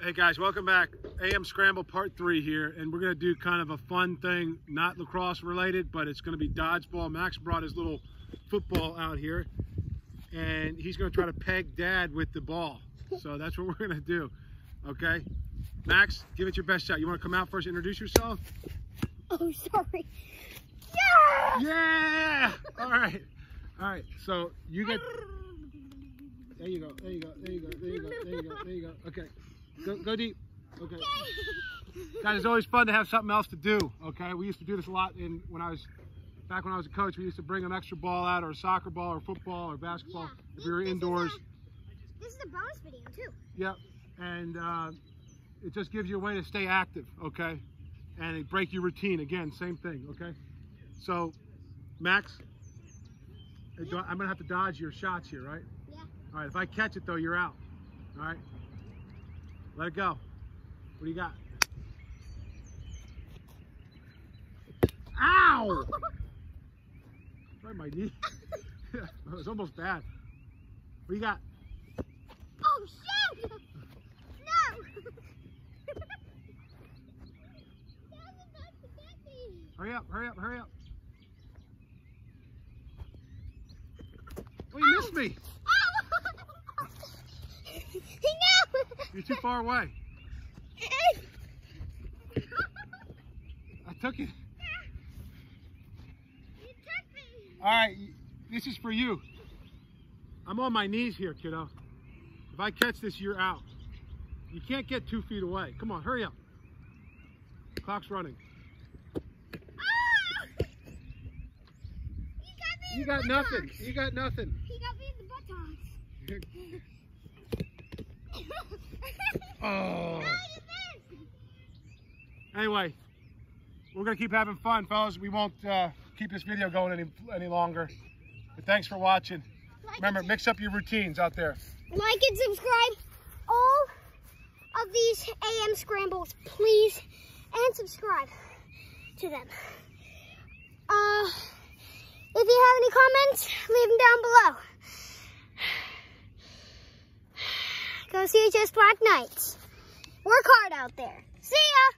Hey guys, welcome back. AM Scramble Part 3 here, and we're going to do kind of a fun thing, not lacrosse related, but it's going to be dodgeball. Max brought his little football out here, and he's going to try to peg Dad with the ball. So that's what we're going to do, okay? Max, give it your best shot. You want to come out first, introduce yourself? Oh, sorry. Yeah! Yeah! All right. All right, so you get... There you go, there you go, there you go, there you go, there you go, there you go. Okay. Go, go deep. Okay. Guys, it's always fun to have something else to do. Okay, we used to do this a lot in when I was back when I was a coach. We used to bring an extra ball out, or a soccer ball, or football, or basketball Yeah. if we were This is indoors. a- This is a bonus video too. Yep, and uh, it just gives you a way to stay active. Okay, and it break your routine. Again, same thing. Okay, so Max, yeah. I'm gonna have to dodge your shots here, right? Yeah. All right. If I catch it though, you're out. All right. Let it go. What do you got? Ow! Right, my knee. it was almost bad. What do you got? Oh shit! No! Hurry up! Hurry up! Hurry up! Oh, you missed me! he knew! You're too far away. I took it. You took me! All right, this is for you. I'm on my knees here, kiddo. If I catch this, you're out. You can't get two feet away. Come on, hurry up. Clock's running. You You got got in the nothing. You got nothing. He got me in the buttocks. Oh. No, you missed! Anyway, we're gonna keep having fun, fellas. We won't uh, keep this video going any any longer. But thanks for watching. Like Remember, mix up your routines out there. like and subscribe. All of these AM scrambles, please, and subscribe to them. Uh, if you have any comments, leave them down below. Go see just Black Knights. Work hard out there. See ya!